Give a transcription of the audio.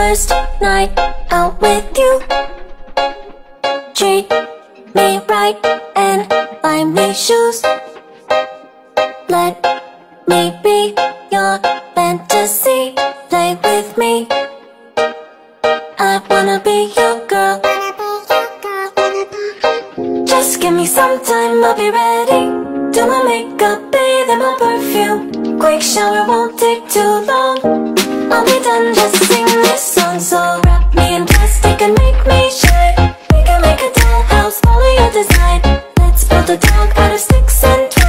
first night out with you. Treat me right and buy me shoes. Let me be your fantasy. Play with me. I wanna be your girl. Just give me some time, I'll be ready. Do my makeup, bathe in my perfume. Quick shower won't take too We can make a dollhouse, follow your design. Let's build a dog out of sticks and twigs